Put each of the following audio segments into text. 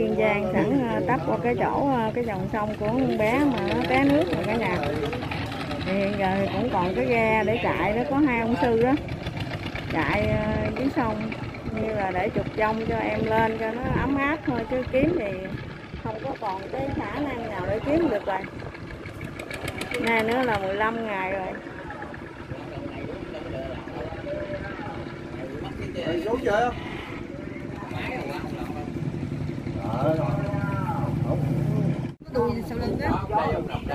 kiên giang sẵn à, tấp qua cái chỗ à, cái dòng sông của con bé mà nó té nước rồi cả nhà. Thì hiện giờ thì cũng còn cái ghe để chạy đó có hai ông sư đó chạy à, dưới sông, như là để chụp trong cho em lên cho nó ấm áp thôi, chứ kiếm thì không có còn cái khả năng nào để kiếm được rồi. Nay nữa là 15 ngày rồi. Hãy xuống cho không? Đuôi sau lưng á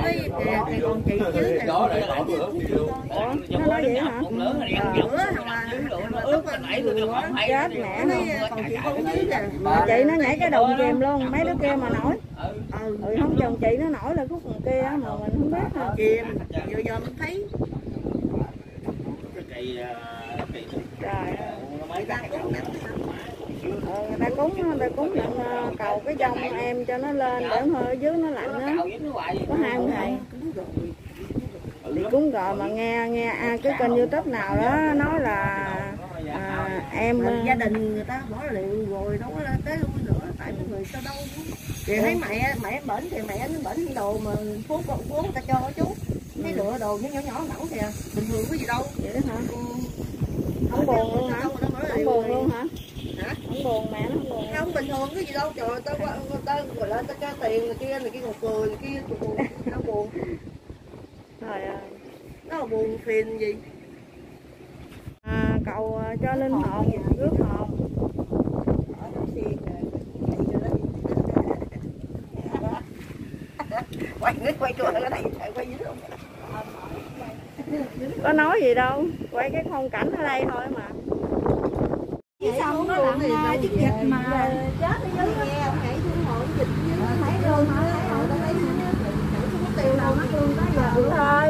với thì còn chị chứ là Đó lại đổ cũng nó nói vậy hả bữa thằng là nãy người chết mẹ nó còn chị không dưới nè chị nó nhảy cái đùng kìm luôn mấy đứa kia mà nổi ừ không chồng chị nó nổi là khúc còn kia mà mình không biết thôi kìm giờ giờ mình thấy Cây cây trời ơi. nó mới ra cái ừ, người ta cúng người ta cúng nhận ờ, cầu cái dông em cho nó lên để hơi ở dưới nó lạnh á. Có hai ngày thì cúng rồi mà nghe nghe à, cái kênh youtube nào đó nói là à, em mà gia đình người ta bỏ liệu rồi đâu có tới luôn nữa tại mọi người sao đâu. Thì thấy mẹ mẹ bệnh thì mẹ nó bệnh đồ mà phố con phố người ta cho chú cái lựa đồ nhỏ nhỏ nhỏ đẳng kìa bình thường có gì đâu. Vậy đó hả? Ừ. không buồn luôn hả? không buồn luôn hả hả? Không buồn mẹ nó không buồn. Không bình thường cái gì đâu trời ơi, tao tao gọi là tao cho tiền này kia này kia còn cười này kia tụi buồn tao buồn. Trời ơi. Nó buồn phiền gì. À, cầu ờ, cho linh hồn rước hồn ở quay nước quay chùa cái này quay dưới không có nói gì đâu quay cái phong cảnh ở đây thôi mà xong nó làm uh, chiếc dịch mà chết dưới nghe ông nhảy xuống hộ dịch dưới thấy luôn hả thấy hộ tao thấy nhảy xuống tiêu đâu nó thương tới giờ đúng thôi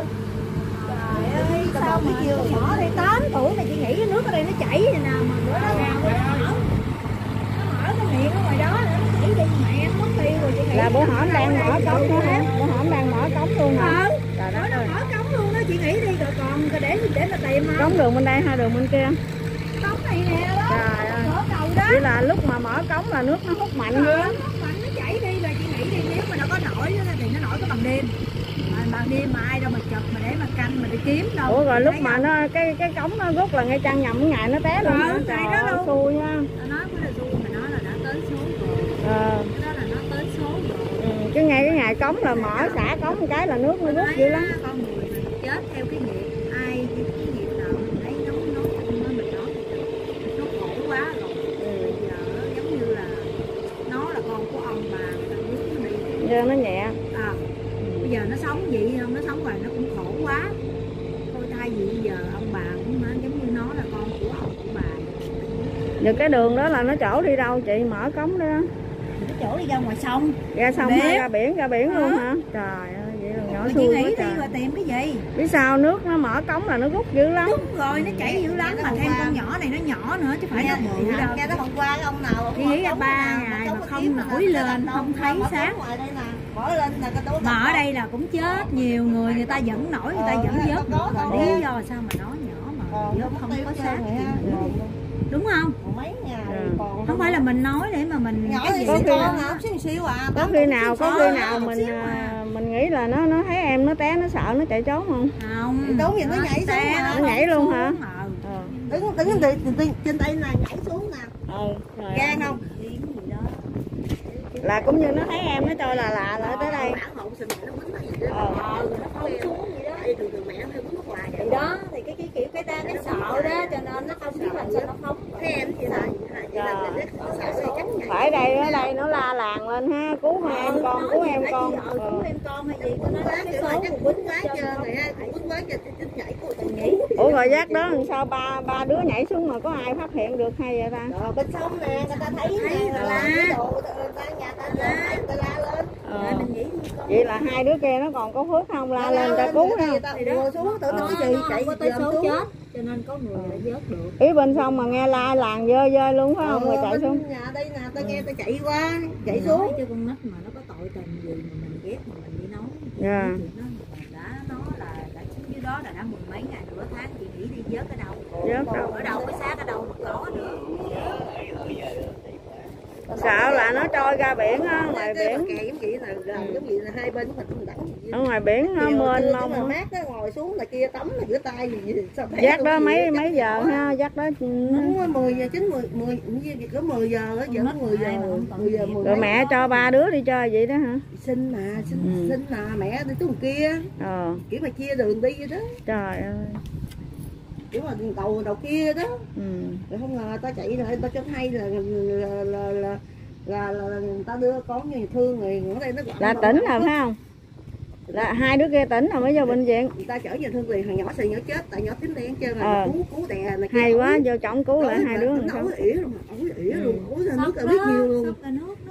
trời ơi sao mà chiều nhỏ đây 8 tuổi mà chị nghĩ cái nước ở đây nó chảy vậy nè mà bữa đó nào nó mở nó mở cái miệng ở ngoài đó nữa nó chảy đi mẹ nó mất tiêu rồi chị nghĩ là bữa hổm đang mở cống nữa hả? bữa hổm đang mở cống luôn hả? Ừ trời nó đất ơi. mở cống luôn đó chị nghĩ đi rồi còn cái để để mà tìm mà cống đường bên đây hai đường bên kia cống này nè đó trời ơi mở cầu đó chỉ là lúc mà mở cống là nước nó hút mạnh Ờ, dữ nó lắm mạnh nó chảy đi rồi chị nghĩ đi nếu mà nó có nổi thì nó nổi có bằng đêm. Mà bằng đêm mà ai đâu mà chụp mà để mà canh mà đi kiếm đâu. Ủa rồi lúc mà nó cái cái cống nó rút là ngay trăng nhầm cái ngày nó té luôn Ừ, hả? ngày trời đó luôn. xui nha Nó nói là du mà nó là đã tới số rồi. Ờ. Cái đó là nó tới số rồi. Ừ, cái ngày cái ngày cống là mở xả cống một cái là nước nó rút dữ lắm con người mình chết theo cái nghiệp ai cái cái nghiệp nào mình thấy nó nó nó mình nói nó khổ quá rồi ừ. bây giờ nó giống như là nó là con của ông bà người ta nước giờ nó nhẹ. À, bây giờ nó sống vậy không? Nó sống rồi nó cũng khổ quá. Thôi thay vì bây giờ ông bà cũng giống như nó là con của ông của bà. Giờ cái đường đó là nó chỗ đi đâu chị? Mở cống đó. Cái chỗ đi ra ngoài sông. Ra sông hay ra biển? Ra biển luôn Hả? hả? Trời ơi rồi chị nghĩ đi trời. rồi tìm cái gì? Biết sao nước nó mở cống là nó rút dữ lắm. Đúng rồi nó chảy dữ lắm mà thêm con nhỏ này nó nhỏ nữa chứ phải nó bự đâu. Nghe nó hôm qua cái ông nào Chị nghĩ là ba ngày mà không nổi lên, không thấy sáng. ngoài đây nè. Mở lên là cái đố mà ở đây là cũng chết nhiều người người ta vẫn nổi người ta Ờ, vẫn này vớt lý do sao mà nó nhỏ mà vớt không có ha gì. đúng không? Còn mấy ngày Ừ. còn không phải là mình nói để mà mình nhỏ cái gì có xíu khi con nào- hả? Xíu xíu à có khi nào có khi nào mình nghĩ là nó nó thấy em nó té nó sợ nó chạy trốn không? Không. Đúng vậy, nó nhảy xuống té, không Nó nhảy luôn hả? xuống, ờ. đứng đứng trên, trên, trên đây nè nhảy xuống nè. Ừ gan không? Gì là cũng như nó thấy em nó cho là lạ lại tới đây. Bản ờ ờ không thì đó thì cái cái kiểu cái ta nó sợ đó cho nên nó không biết làm sao nó phóng. Thế em Dạ. chắc nhảy phải đây ở đây nó la làng lên ha cứu hai em con cứu em con. ờ ờ. cứu em con hay gì của nó cái số quýnh quá người ha? quýnh quá chưa chứ nhảy của mình. Nghĩ ủa rồi giác đó làm sao ba ba đứa nhảy xuống mà có ai phát hiện được hay vậy ta? Ờ, bên sông nè người ta thấy nè cái ta nhà ta la. ta la lên. Ờ. Rồi mình nghĩ đi con vậy là hai đứa kia nó còn có phước không? La lên ta cứu ha người ta? Đùa xuống tưởng nó gì chạy có tới số chết cho nên có người đã vớt được. Ý bên sông mà nghe la làng dơ dơ luôn phải không? Người Ờ, chạy bên xuống. nhà đây nè ta nghe ta chạy qua chạy nói xuống. cho con nít mà nó có tội tình gì mà mình ghét mà mình đi nói Dạ. đã nó là đã xuống dưới đó là đã mười mấy ngày nửa tháng chị nghĩ đi vớt ở đâu. Vớt đâu? ở đâu. cái xác ở đâu mà có nữa sợ là nó trôi ra biển á ngoài biển. kè giống vậy là gần giống vậy là hai bên mình mình đẳng ở ngoài biển nó mênh mông á. mát đó ngồi xuống là kia tắm là rửa tay gì gì sao luôn. đó mấy mấy giờ ha? Dắt đó Đúng rồi, 10 giờ 9 10 10 như vậy có 10 giờ á, giờ có 10 giờ 10 giờ 10 rồi mẹ cho ba đứa đi chơi vậy đó hả? Xin mà xin Ừ. xin mà mẹ đi xuống kia. Ờ. Kiểu mà chia đường đi vậy đó. Trời ơi kiểu mà đầu đầu kia đó ừ. rồi không ngờ ta chạy rồi ta cho hay là là là là, là, là, là người ta đưa con như thương người ở đây nó là tỉnh rồi phải không là hai đứa kia tỉnh rồi mới vô bệnh viện. Người ta chở về thương liền thằng nhỏ xì nhỏ chết tại nhỏ tím đen trơn rồi Ờ. cứu cứu đè này kia. Hay quá vô trọng cứu lại hai đứa sao? ổng ỉa luôn ổng ỉa Ừ. luôn. Ổng ra nước ra biết nhiều luôn?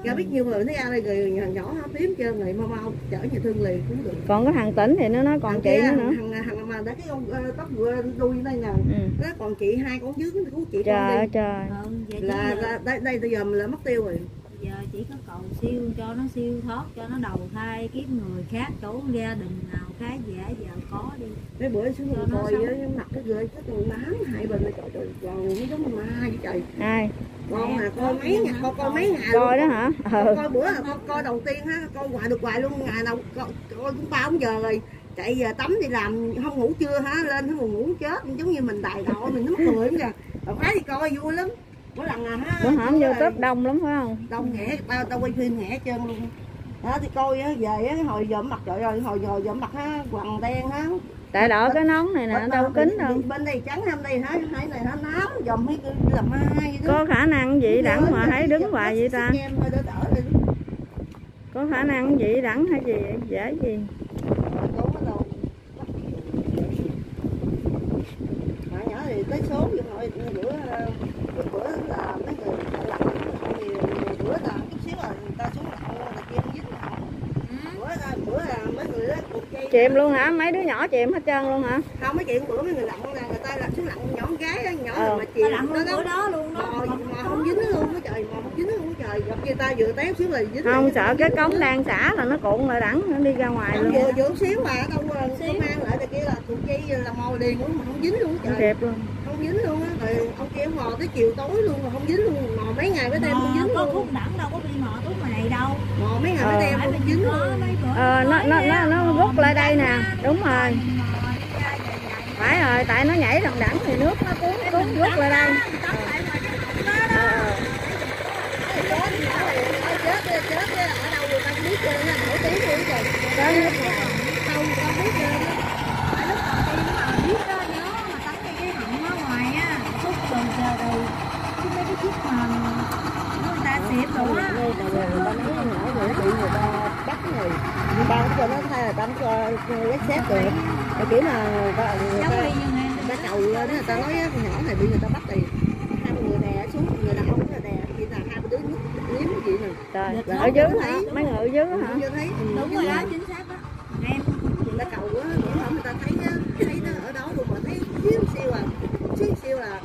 ra biết nhiều rồi nó ra đây rồi nhỏ nhỏ nó tím trơn rồi mau mau chở về thương liền cứu được. Còn cái thằng tỉnh thì nó nói còn Thằng chị nữa nữa. thằng thằng mà đã cái con ờ, tóc vừa đuôi đây nè. Ừ. nó còn chị hai con dưới nó cứu chị trời con ơi đi trời Ừ, là, đây đây bây giờ mình là mất tiêu rồi giờ chỉ có cầu siêu cho nó siêu thoát cho nó đầu thai kiếm người khác chỗ gia đình nào khá giả giờ có đi. Cái bữa xuống mình nó coi mặt cái ghê cái con nám hai bên trời trời còn nó giống ma vậy trời. Ai? Con mà coi mấy ngày coi coi mấy ngày coi đó hả? Con ừ. coi bữa là con coi đầu tiên ha coi hoài được hoài luôn ngày nào coi, coi cũng ba bốn giờ rồi. Chạy giờ tắm đi làm không ngủ chưa hả? Lên không ngủ chết giống như mình đài đội mình nó mất người lắm kìa. Rồi phải đi coi vui lắm mỗi lần là ha bữa hổm vô tớp đông lắm phải không? Đông nghẽ tao tao quay phim nghẽ hết trơn luôn. Đó thì coi á về á hồi dòm mặt trời ơi hồi hồi dòm mặt ha quằn đen ha tại đội cái nón này nè Bên- đâu kính đâu. bên, đây trắng hôm đây hả hai này nó nám dòm mấy cái làm hai vậy có khả năng gì đẳng mà thấy đứng hoài vậy ta? đỡ đỡ có khả năng gì đẳng hay gì dễ gì Đúng bắt đầu Mà nhỏ thì tới số vậy thôi bữa ờ, bữa bữa là mấy người họ lặn thì bữa là chút xíu là người ta xuống lặn là kia không dính bữa là bữa là mấy người dây chìm luôn hả? Mấy đứa nhỏ chìm hết trơn luôn hả? Không mấy chuyện bữa mấy người lặn là người ta lặn xuống lặn nhỏ con gái á, nhỏ Ờ. mà chìm. Lặn nó đó đó luôn đó. mò mò không dính luôn á trời mò không dính luôn á trời. Gặp người ta vừa té xíu là dính không sợ cái cống đang xả là nó cuộn lại đẳng nó đi ra ngoài Không, luôn vừa vừa xíu mà đâu ờ, công an lại thì kia là cục dây là mò liền luôn mà không dính luôn không trời. kịp luôn. Không dính luôn á rồi ông kia mò tới chiều tối luôn mà không dính luôn mò mấy ngày mới đem không Mà dính có luôn. thuốc đẳng đâu có đi mò thuốc đâu. Mấy Ờ. bữa ờ nó nó nó nó rút lại đây nè. Đúng rồi mò đi ra dài dài phải rồi tại nó nhảy đằng đẳng thì nước nó cuốn cuốn rút lại đây. chết chết ở đâu người ta không biết á nổi tiếng luôn Đó, đâu ta biết á Tại lúc đầu tiên mà biết đó nhớ mà tắm ngay cái họng ở ngoài á xúc đồ chờ đồ chứ mấy cái chiếc mà người ta xếp đồ á người ta nói nhỏ rồi bị người ta bắt rồi ta cho nó thay là ta cho lấy xét rồi rồi kiểu là người ta người ta người ta cầu lên người ta nói nhỏ này bị người ta bắt thì hai người đè xuống người đàn ông là đè chỉ là hai đứa nước liếm gì nè trời Dạ. ở dưới hả mấy người ở dưới hả đúng rồi đó chính xác đó em người ta cầu á người ta thấy á, thấy nó ở đó luôn mà thấy xíu siêu à xíu siêu là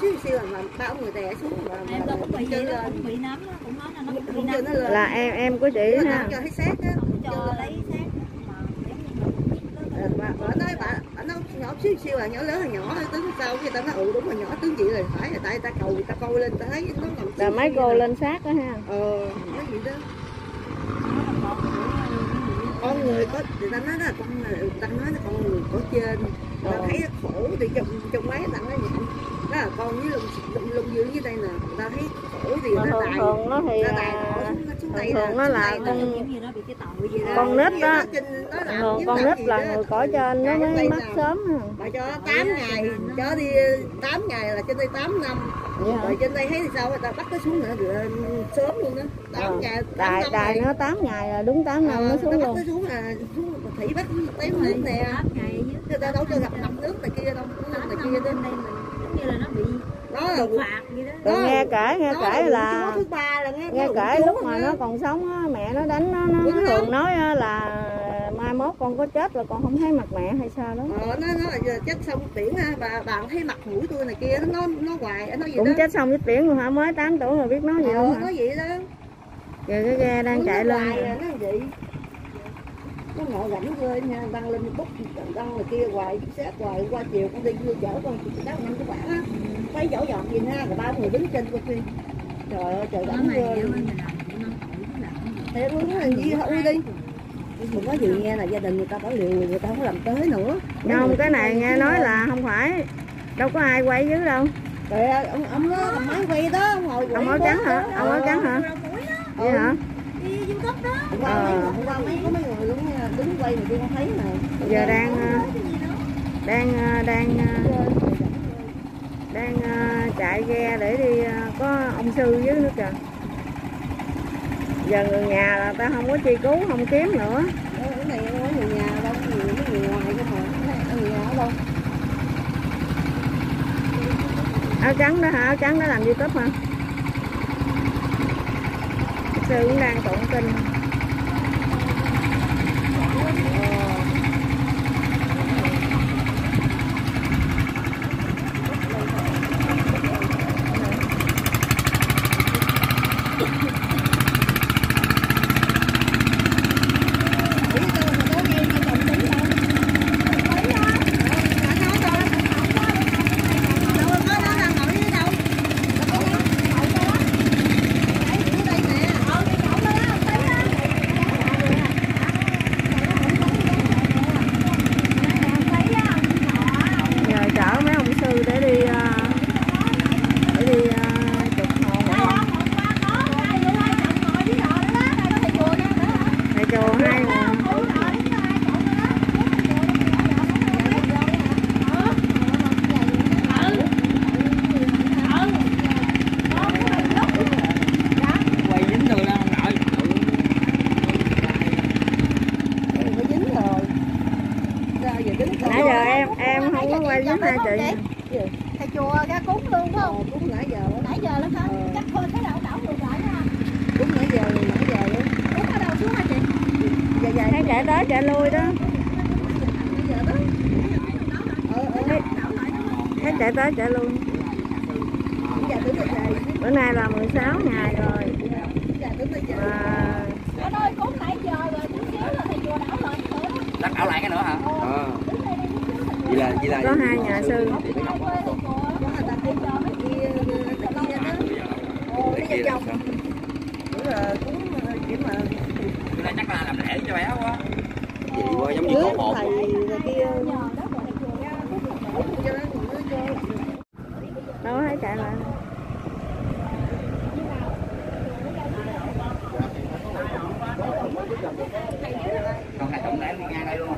xíu siêu là mà ông người đè xuống mà mà em đâu có bị vậy đó lên. cũng bị nấm đó cũng nói là nó cũng bị nó lên. Là em em của chị người ta ha. cho thấy xét á. Cho lấy xác mà bà, bà nói bà, bà nói nhỏ xíu siêu là nhỏ lớn là nhỏ thôi tướng sao người ta nói ừ đúng là nhỏ tướng chị là phải là tại người ta cầu người ta coi lên ta thấy nó làm là mấy cô lên sát đó ha. Ờ nói gì đó. Con người có người ta nói là con người ta nói là con người có trên. Ta Ờ. thấy khổ thì trong trong mấy tặng nó nhận đó là con với lùng lùng, lùng dưới như đây nè. Người ta thấy khổ thì nó thường đài thường nó thì nó nó thường thường nó là con nó đó, con nít nó làm thường con nít là đó, người cõi trên nó Ngày mới mất sớm. Bà cho 8 ngày cho đi 8 ngày là trên đây 8 năm. Vậy hả? rồi trên đây thấy thì sao? Người ta bắt nó xuống nữa rồi sớm luôn đó. 8 Ờ, ngày 8 đài năm đài này. nó 8 ngày là đúng 8 năm Ờ, nó người ta xuống bắt luôn. nó xuống là xuống thủy bắt tém nước nè tám ngày người ta đâu cho gặp ngập nước này kia đâu nước tám này kia đó như là nó bị đó là phạt vậy đó. Rồi nghe kể nghe đó kể là chúa thứ ba là nghe, nghe kể lúc mà nó còn sống á mẹ nó đánh nó nó, không? thường nói á là mai mốt con có chết là con không thấy mặt mẹ hay sao đó. Ờ nó nó là chết xong tiễn ha bà bạn thấy mặt mũi tôi này kia nó nó hoài nó gì cũng đó. chết xong với tiễn luôn hả? Mới 8 tuổi mà biết nói gì ờ, hả? nó vậy đó. Giờ cái ghe đang Nó chạy hoài lên à, nó vậy nó ngồi rảnh ghê nha đăng lên bút đăng là kia hoài xét hoài qua chiều con đi vừa chở con chị các năm các bạn á. Thấy dỗ dọn gì ha rồi ba người đứng trên coi phim. Trời ơi trời mày ghê. thiệt luôn á gì thôi đi không có gì nghe là gia đình người ta bảo liều người ta không làm tới nữa. Không cái này nghe nói là không phải đâu có ai quay dưới đâu. Trời ơi ông ông đó cầm máy quay đó ông ngồi ông áo trắng hả? Ông áo trắng hả? Vậy hả? Đi youtube đó. Hôm qua mấy hôm qua mấy có mấy người luôn đứng quay mà không thấy nè giờ đang ờ, đang ờ, đang ờ, đang chạy ghe để đi có ông sư dưới nữa kìa. Giờ người nhà là ta không có truy cứu không kiếm nữa. Cái này không có người nhà đâu nhiều mấy người ngoài cái mà cái này ở người nhà ở đâu? Áo trắng đó hả? Áo trắng đó làm youtube hả? Sư cũng đang tụng kinh giờ chở mấy ông sư để đi ờ, để đi ờ, chụp hồn thầy chùa hai người quay dính rồi là ngại phải dính rồi sao giờ dính nãy giờ em em không có hai chị thầy chùa ra cúng luôn phải không? Ờ, cũng nãy giờ. Đó. nãy giờ lắm hả chắc thôi cái đảo đảo ngược lại ha cũng nãy giờ rồi nãy giờ luôn. Cúng ở đâu xuống hả chị? Dài dài thấy chạy tới chạy lui đó. Đó ờ ờ. Thấy, thấy chạy tới chạy tới dài bữa nay là 16 ngày rồi dài tới dài mà ở đây cúng nãy giờ rồi chút xíu là thầy chùa đảo lại nữa đó lắc ảo lại cái nữa hả ờ vậy là vậy là có hai nhà sư. Chắc là làm lễ cho bé quá. Vậy quá giống như có một thầy này kia giờ đó rồi thầy chùa ra cũng cho nó nó cho đâu thấy chạy lại còn này trụng này em ngang đây luôn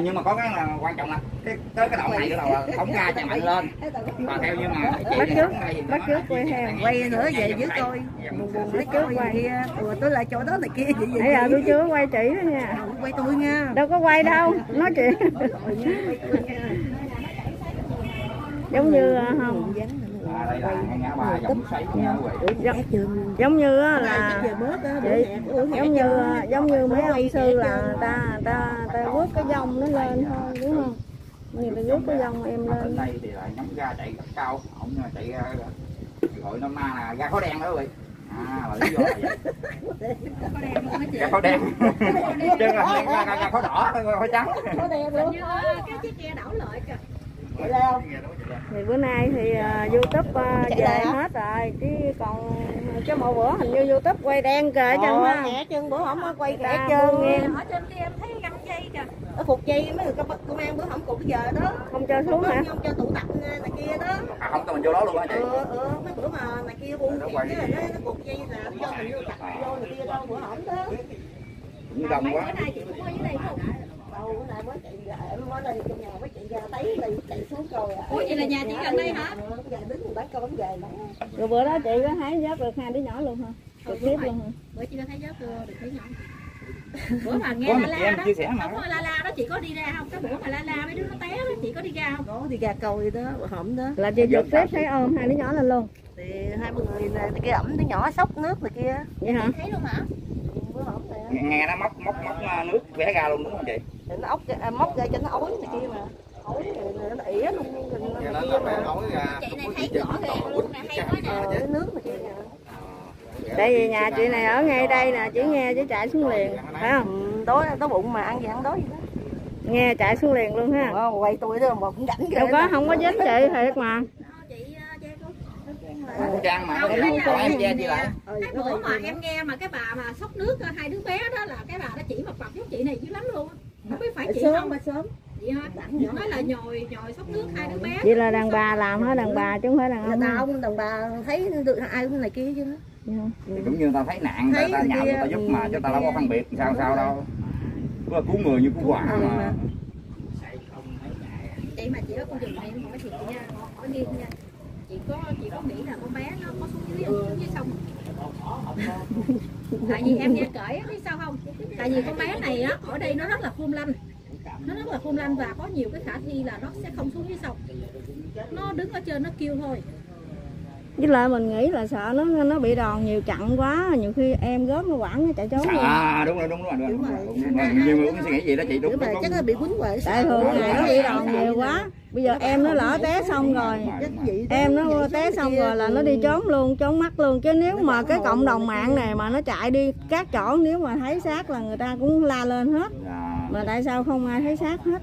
mà nhưng mà có cái là quan trọng là cái tới cái động này cái đầu là phóng ra chạy mạnh lên. Mà theo như mà chị bắt trước bắt trước quay theo quay nữa về coi dạ, buồn buồn Bắt lấy trước quay. kia rồi tôi lại chỗ đó này kia. Vậy? Nãy giờ tôi chưa quay chị đó nha. Quay tôi nha. Đâu có quay đâu nói chuyện. Giống như ờ, không Là dòng quý vị giống, giống như á là á chị giống như ờ, giống như mấy ông sư là người ta ta ta rước cái dông nó lên thôi đúng không? Người ta rước cái dông em lên. đây thì là nhắm ga chạy cao. Không chạy ra gọi năm na là ga khói đen đó quý vị à là lý do là vậy. Ga khói đen. Chứ là ga, ga, ga khói đỏ khói trắng. Có đen. Luôn như cái chiếc kia đảo lại kìa Vậy là thì bữa nay thì uh, youtube uh, về hả? hết rồi. Chứ còn cái một bữa hình như youtube quay đen kìa chứ Ồ, ha chân bữa hổm có quay kẻ Ta chân em. ở trên kia em thấy găm dây kìa. Ở phục dây mấy người công công an bữa hổm cục bây giờ đó. Không cho xuống hả? Không cho tụ tập này kia đó. À, không cho mình vô đó luôn á chị. Ừ ừ mấy bữa mà này kia buông cái là nó nó cục dây là cho mình vô chặt vô này kia đâu bữa hổm đó. Cũng đông mấy quá. bữa nay chị cũng ở dưới đây không đâu bữa nay mới chạy ra em mới đây trong nhà mới chạy ra thấy này chạy xuống rồi à. Ủa, vậy là nhà chị gần đây hả? Ừ, về đứng bán con về đó rồi bữa đó chị có thấy vớt được hai đứa nhỏ luôn hả? Trực tiếp luôn hả? Bữa chị có thấy cưa được thấy nhỏ bữa mà nghe la la đó chia sẻ mà. không có la la đó chị có đi ra không? Cái bữa mà la la mấy đứa nó té đó chị có đi ra không? Có đi ra coi đó bữa hổm đó. Là chị trực tiếp thấy ôm hai đứa nhỏ lên luôn. Thì hai mươi người này kia ẩm đứa nhỏ sốc nước này kia. Vậy hả? Thấy luôn hả? Bữa hổm này nghe, nghe nó móc móc móc nước vé ra luôn đúng không chị thì nó ốc à, móc ra cho nó ối này kia mà. Ối rồi nó ỉa luôn rồi nó kia mà chị này thấy rõ ràng luôn nè hay quá nè ờ, cái nước này kia nè tại vì nhà chị này ở ngay đây nè chỉ nghe chỉ chạy xuống liền phải không? Ừ, đói đói bụng mà ăn gì ăn đói gì đó. Nghe chạy xuống liền luôn ha. Ờ, quay tôi đó mà cũng rảnh đâu có không có dính chị thiệt mà. Trang mà. Không, còn nào em che chị lại? Ừ, cái có bữa vậy mà em nghe mà cái bà mà sốc nước hai đứa bé đó là cái bà đó chỉ mặt mặt giống chị này dữ lắm luôn. á. Không biết phải chị sớm không? mà sớm. Chị hả nói là nhồi nhồi sốc nước hai đứa bé. Vậy là đàn bà làm hết đàn bà chứ không phải đàn là ông. đàn ông đàn bà thấy được ai cũng này kia chứ. Dạ. Không? thì cũng như người ta thấy nạn người ta Thấy nhậu người ta giúp mà chứ ta đâu có phân biệt sao sao đâu. Cứ là cứu người như cứu quả mà. Chị mà chị có con đường này hỏi chị nha hỏi nghiêng nha. Chị có chị có nghĩ là con bé nó có xuống dưới không? xuống dưới sông? Tại vì em nghe kể biết sao không? Tại vì con bé này á, ở đây nó rất là khôn lanh. Nó rất là khôn lanh và có nhiều cái khả thi là nó sẽ không xuống dưới sông. Nó đứng ở trên nó kêu thôi với lại mình nghĩ là sợ nó nó bị đòn nhiều chặn quá nhiều khi em gớt nó quẳng nó chạy trốn à đúng rồi đúng rồi đúng rồi, rồi, rồi. nhiều người cũng suy nghĩ gì đó chị đúng đúng chắc là bị quýnh quậy tại thường ngày nó bị đòn nhiều quá. Bây giờ em nó lỡ té xong rồi. vậy em nó té xong rồi là nó đi trốn luôn trốn mắt luôn. Chứ nếu mà cái cộng đồng mạng này mà nó chạy đi các chỗ nếu mà thấy xác là người ta cũng la lên hết. Dạ. mà tại sao không ai thấy xác hết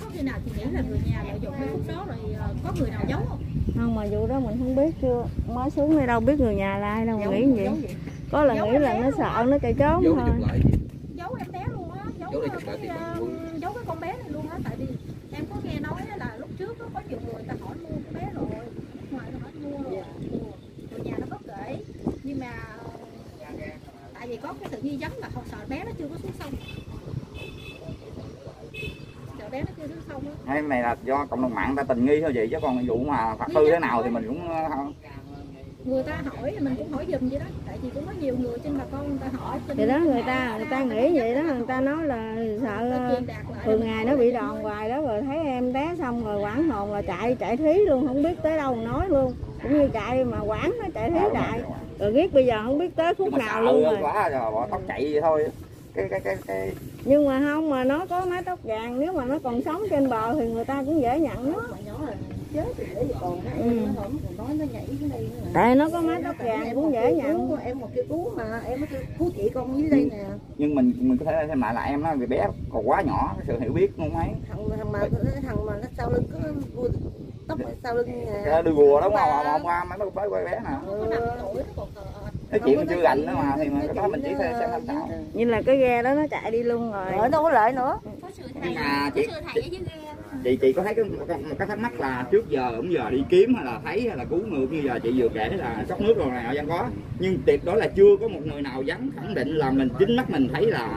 có khi nào chị nghĩ là người nhà lợi dụng cái phút đó rồi ờ, có người nào giấu không? Không mà vụ đó mình không biết chưa. Mới xuống đây đâu biết người nhà là ai đâu mà nghĩ gì có là nghĩ là nó sợ nó chạy trốn Vô thôi. giấu em bé luôn á giấu, Giấu ờ, cái, ờ, giấu cái con bé này luôn á tại vì em có nghe nói là lúc trước á, có nhiều người ta hỏi mua cái bé rồi nước ngoài ta hỏi mua rồi. Mua. người nhà nó có kể. Nhưng mà tại vì có cái sự nghi vấn là không sợ bé nó chưa có xuống sông sợ bé nó chưa Hay này là do cộng đồng mạng ta tình nghi thôi vậy chứ còn vụ mà phạt tư thế nào thì mình cũng ờ, không. Người ta hỏi thì mình cũng hỏi giùm vậy đó tại vì cũng có nhiều người trên bà con người ta hỏi thì đó người ta người ta nghĩ vậy đó người ta nói là sợ ờ, thường ngày nó bị đòn hoài đó rồi thấy em té xong rồi quảng hồn là chạy chạy thí luôn không biết tới đâu nói luôn. Cũng như chạy mà quảng nó chạy thí chạy rồi biết bây giờ không biết tới phút nào luôn rồi. quá rồi bỏ tóc chạy vậy thôi. Cái cái cái cái nhưng mà không mà nó có mái tóc vàng nếu mà nó còn sống trên bờ thì người ta cũng dễ nhận nó. Mà nhỏ là chết thì để gì còn Ừ. em nó không còn nói nó nhảy xuống đây nữa. Nè. tại nó có mái tóc vàng cũng dễ nhận. em một kêu cứu mà em mới kêu cứu chị con dưới đây nè. Nhưng mình mình có thể xem lại là em nó vì bé còn quá nhỏ cái sự hiểu biết không ấy. Thằng thằng mà thằng mà nó sau lưng vua tóc sau lưng đưa rùa đúng không mà hôm qua mấy mấy quay bé nè ờ, ờ, cái chuyện mình chưa gành nữa mà thì mà cái đó mình chỉ xem làm sao như là cái ghe đó nó chạy đi luôn rồi. Ở đâu có lợi nữa. Có sự nhưng mà chị chị chị có thấy cái một cái, thắc mắc là trước giờ cũng giờ đi kiếm hay là thấy hay là cứu người như giờ chị vừa kể là sốc nước rồi này nọ dân có. Nhưng tuyệt đối là chưa có một người nào dám khẳng định là mình chính mắt mình thấy là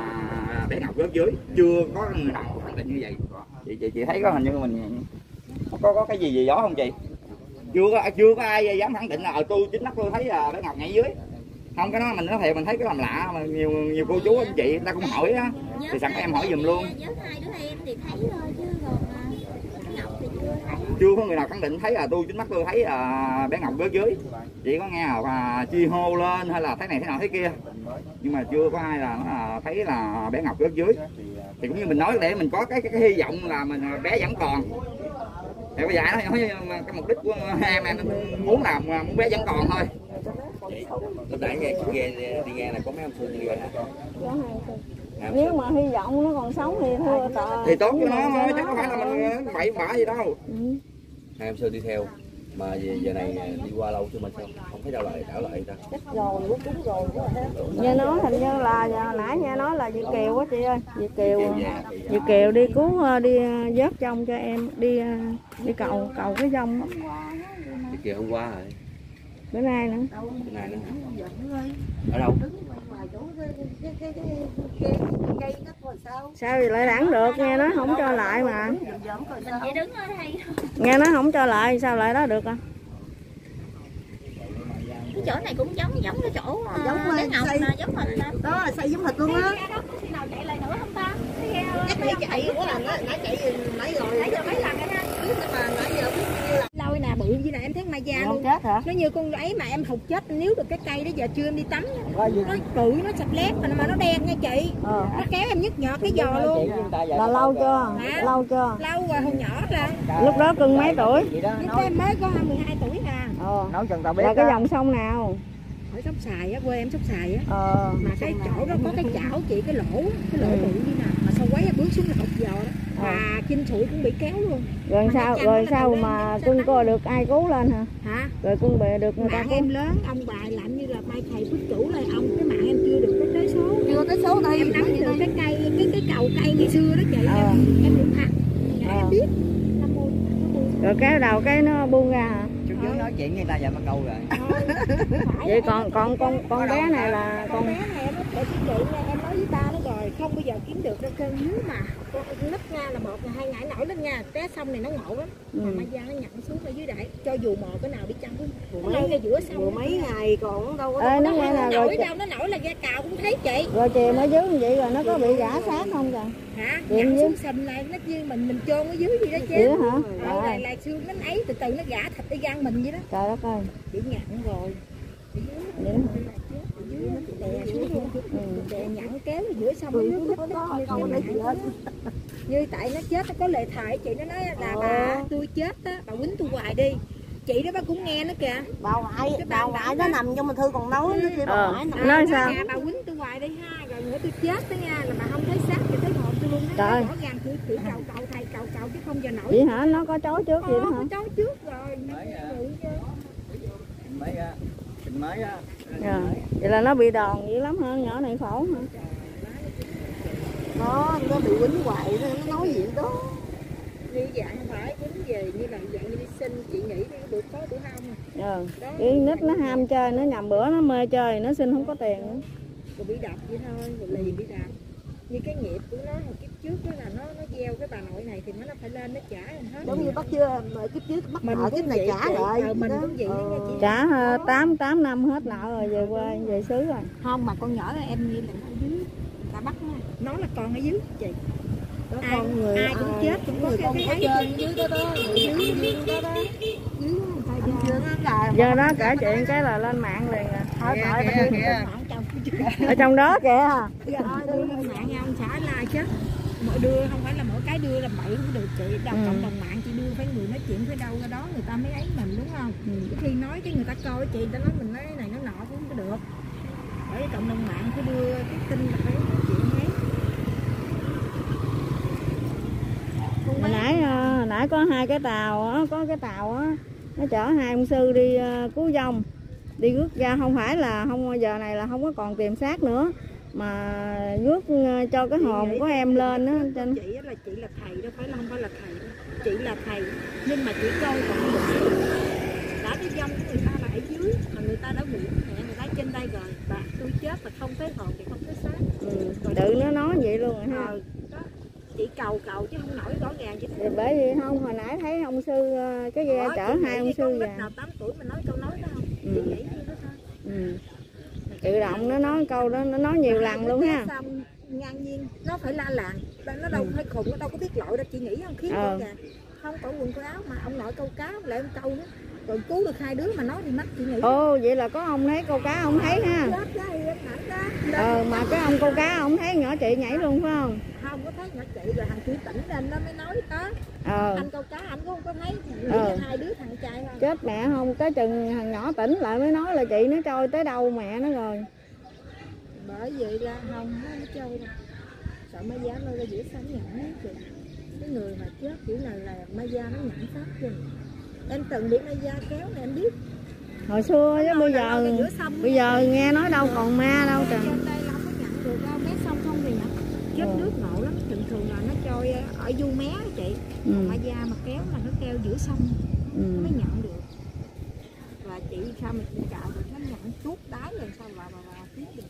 bé ngọc rớt dưới. Chưa có người nào khẳng định như vậy. Chị chị chị thấy có hình như mình có có cái gì gì đó không chị? Chưa có chưa có ai dám khẳng định là ở tôi chính mắt tôi thấy là bé ngọc nhảy dưới không cái đó mình nói thiệt mình thấy cái làm lạ mà nhiều nhiều cô chú anh chị người ta cũng hỏi á. thì sẵn em hỏi giùm luôn. à, ngọc thì chưa có người nào khẳng định thấy là tôi chính mắt tôi thấy là bé ngọc rớt dưới. Chỉ có nghe là chi hô lên hay là thấy này thế nào thế kia. Nhưng mà chưa có ai là, là thấy là bé ngọc rớt dưới. Thì cũng như mình nói để mình có cái cái, cái hy vọng là mình bé vẫn còn. Thì bây giờ nói, nói cái mục đích của em em muốn làm muốn bé vẫn còn thôi lúc nãy nghe chị nghe đi nghe là có mấy ông sư đi nghe hả? Hai con. nếu mà hy vọng nó còn sống thì thưa tờ thì tốt cho nó thôi chứ không phải là mình bậy bạ gì đâu. Ừ. hai ông sư đi theo mà về giờ này đi qua lâu chưa mà sao? Không thấy đâu lại đảo lại ta. Chắc rồi lúc đúng rồi quá nghe nói hình như là giờ nãy nghe nói là Việt Kiều á chị ơi. Việt Kiều Kiều Việt Kiều đi cứu ờ, đi ờ, vớt trong cho em đi ờ, đi cầu cầu cái dông thì kia hôm qua rồi bữa nay nữa. Bữa nay nữa ở đâu? Đứng ngoài chỗ cái cái cái cái cái cây nó coi sao sao thì lại đẳng được? Nghe nó không cho lại mà. Nghe nó không cho lại sao lại đó được à? Cái chỗ này cũng giống giống cái chỗ Giống bé mà ngọc xây- nè giống mình nè đó là xây giống thịt luôn á. Cái đó có khi nào chạy lại nữa không ta? Cái ghe chắc nãy chạy quá là nãy chạy nãy rồi nãy giờ mấy lần mà nãy giờ biết như là bự như này em thấy ma da luôn. chết hả? Nó như con ấy mà em hụt chết níu được cái cây đó giờ chưa em đi tắm. Nó bự nó sạch lét mà mà nó đen nha chị. Ờ. Nó kéo em nhức nhọt cái giò luôn. là lâu chưa? Hả? lâu chưa? Lâu rồi hồi nhỏ là. Lúc đó cưng mấy tuổi? lúc đó em mới có 12 tuổi nè. Ờ. Nấu chừng tao biết là cái dòng sông nào? Ở sóc xài á quê em sóc xài á. Ờ. Mà cái chỗ đó có cái chảo chị cái lỗ cái lỗ Ừ. bự như nào. Mà sao quấy bước xuống là hụt giò đó và kinh sủi cũng bị kéo luôn. Rồi Mà sao nó rồi nó sao mà nó cưng cô được ai cứu lên hả? Hả? Rồi cưng bị được người ta mạng cứu. em lớn ông bà lạnh như là mai thầy phước chủ là ông cái mạng em chưa được tới tới số. Chưa tới số đây em nắm được cái cây cái cái cầu cây ngày xưa đó chị Ờ. em em được hạt em Ờ. biết. Nó rồi cái đầu cái nó buông ra hả? Chút trước nói chuyện người ta giờ mà câu rồi. Vậy còn còn con con bé này là con bé này để chị chị nha em nói với ta nó rồi không bao giờ kiếm được đâu cơn nếu mà. Nít nha là một là hai ngải nổi lên nha té xong này nó ngộ lắm. Ừ. mà mai da nó nhận xuống ở dưới đáy cho dù mò cái nào đi chăng cũng nó ra giữa sông mấy ngày còn đâu có ê nó nó nghe là rồi đâu nó nổi là da cào cũng thấy chị. Rồi chìm ở dưới như vậy rồi nó có bị rã sát không kìa? Hả? Nhận xuống sình này nó như mình mình chôn ở dưới gì đó chứ. hả? Ờ là, là xương nó ấy từ từ nó gã thịt đi gan mình vậy đó. Trời đất ơi. Bị nhặn rồi. Vậy hả? Đè xuống luôn Ừ. đè nhặn kéo ở giữa sông nước hít đó, như đó. tại nó chết nó có lệ thải chị nó nói là bà tôi chết á bà quýnh tôi hoài đi chị đó bà cũng nghe nó kìa bà ngoại Cái bà bà ngoại nó đó. nằm trong mình thư còn nói nó kia bà Ờ. ngoại nằm Nói Ờ, sao? bà quýnh tôi hoài đi ha rồi nữa tôi chết đó nha là bà không thấy xác thì thấy hồn tôi luôn nó Trời. rõ ràng tôi chỉ cầu cầu thầy cầu cầu chứ không giờ nổi vậy hả nó có chối trước vậy đó Ờ, hả có cháu trước rồi chứ. mới á mới á Ờ. vậy là nó bị đòn dữ lắm hả nhỏ này khổ hả nó nó bị quýnh hoài nó nó nói gì đó như dạng phải quýnh về như là dạng đi sinh chị nghĩ đi bữa có bữa không? À. ờ đó. Cái nít nó ham chơi nó nhầm bữa nó mê chơi nó xin không có tiền. Nữa rồi bị đập vậy thôi rồi lì bị đập. Như cái nghiệp của nó kiếp trước đó là nó nó gieo cái bà nội này thì nó phải lên nó trả rồi hết. Giống như bắt chưa mà kiếp trước bắt mình nợ kiếp này trả lại. Ờ, mình cũng vậy đó trả ờ, tám tám năm hết nợ rồi về quê về xứ rồi. Không mà con nhỏ em như là nó ở dưới người ta bắt nó. Nó là con ở dưới chị. Đó, ai, con người ai cũng chết cũng có người cái con cái chơi dưới đó đó dưới đó đó. Giờ nó là giờ nó kể chuyện cái là lên mạng liền à. Mạng chồng chứ. ở trong đó. Kìa. Đưa lên mạng ông xã la chết mỗi đưa không phải là mỗi cái đưa là bậy cũng được chị. Đâu Ừ. cộng đồng mạng chị đưa phải người nói chuyện phải đâu ra đó người ta mới ấy mình đúng không? Ừ. cái khi nói cái người ta coi chị người ta nói mình nói cái này nó nọ cũng không có được. Bởi cộng đồng mạng phải đưa cái tin là phải nói chuyện ấy. Hồi nãy ờ, hồi nãy có hai cái tàu á có cái tàu á nó chở hai ông sư đi ờ, cứu dông đi rước ra. Không phải là không giờ này là không có còn tìm xác nữa mà rước ờ, cho cái hồn của em lên á cho nó- chị là chị là thầy đâu phải là không phải là thầy đâu chị là thầy nhưng mà chị coi còn được đã đi dông của người ta là ở dưới mà người ta đã ngủ mẹ người ta trên đây rồi. Bà tôi chết mà không thấy hồn thì không thấy xác. Ừ, tự nó nói vậy luôn rồi ha. Đó. Chị cầu cầu chứ không nổi rõ ràng chị thì bởi vì không hồi nãy thấy ông sư ờ, cái ghe chở hai ông con sư về nào 8 tuổi mà nói câu nói đó không? Ừ. chị nghĩ như đó thôi. Ừ. tự động nó nói câu đó nó nói nhiều lần luôn ha. Xong, ngang nhiên nó phải la làng. Nó đâu phải khùng nó đâu có biết lội đâu chị nghĩ không khiến Ờ. không có quần có áo mà ông nội câu cá lại ông câu nữa rồi cứu được hai đứa mà nói đi mất chị nghĩ. Ồ vậy là có ông thấy câu cá ông thấy ha. Thì ờ mà cái ông câu cá ông thấy nhỏ chị nhảy luôn phải không không có thấy nhỏ chị rồi thằng chị tỉnh lên nó mới nói đó ờ. Anh câu cá anh cũng không có thấy Ờ. là hai đứa thằng trai thôi. Chết mẹ không tới chừng thằng nhỏ tỉnh lại mới nói là chị nó trôi tới đâu mẹ nó rồi. Bởi vậy là không nó nó trôi đâu sợ ma giá lôi ra giữa sông nhận chị cái người mà chết kiểu này là ma gia nó nhận pháp cho em từng bị ma gia kéo này em biết. Hồi xưa chứ bây giờ bây giờ nghe nói đâu còn ma đâu trời chết Ừ. nước ngộ lắm. Thường thường là nó trôi ở du mé á chị. Ừ. ma gia mà kéo là nó kêu giữa sông. Ừ. nó mới nhận được. Và chị sao mà chị cạo được nó nhận chút đáy rồi sao bà bà bà tiếp được?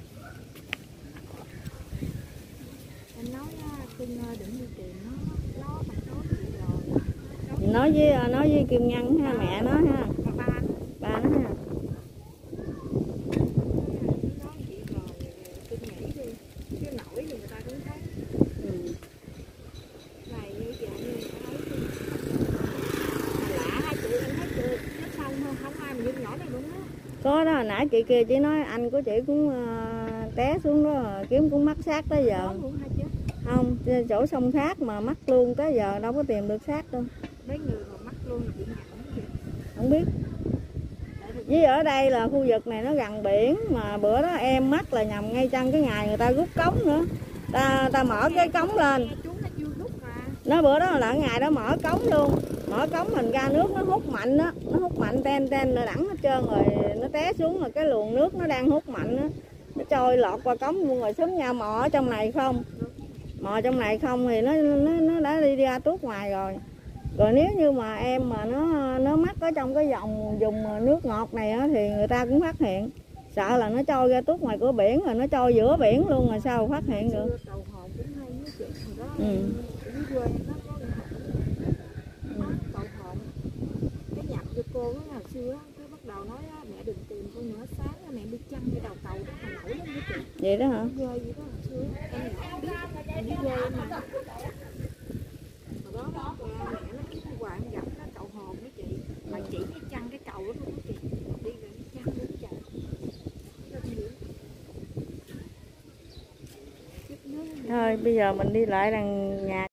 Em nói cưng ơi, đừng đi tìm nó. Nó mà nói rồi. Nói với nói với kim ngân ha mẹ nó ha mà ba ba nó ha nói chị rồi cưng nghĩ đi chứ nổi thì người ta cũng thấy ừ. này như vậy như người ta thấy đi mà lạ hai chị em thấy chưa nó xong thôi không ai mà như nhỏ này đúng á có đó hồi nãy chị kia chỉ nói anh của chị cũng ờ, té xuống đó kiếm cũng mắc xác tới giờ. Đó không chỗ sông khác mà mắc luôn tới giờ đâu có tìm được xác đâu. Mấy người mà mắc luôn là bị vậy không biết. Với ở đây là khu vực này nó gần biển mà bữa đó em mắc là nhầm ngay chân cái ngày người ta rút cống nữa. Ta ta mở cái cống lên. nó bữa đó là ngày đó mở cống luôn. Mở cống mình ra nước nó hút mạnh á nó hút mạnh ten ten nó đẳng hết trơn rồi té xuống rồi cái luồng nước nó đang hút mạnh á. Nó trôi lọt qua cống luôn rồi sớm nhau. Mò ở trong này không. Mò trong này không thì nó nó nó đã đi ra tuốt ngoài rồi. Rồi nếu như mà em mà nó nó mắc ở trong cái dòng dùng nước ngọt này á thì người ta cũng phát hiện. Sợ là nó trôi ra tuốt ngoài cửa biển rồi nó trôi giữa biển luôn rồi sao phát hiện được. Hồi ừ. cái cho cô đó ngày xưa cái bắt đầu nói hồn với chị mà chỉ cái chăn cái cầu đó luôn chị. Đi rồi chăn nữa thôi bây giờ mình đi lại đằng nhà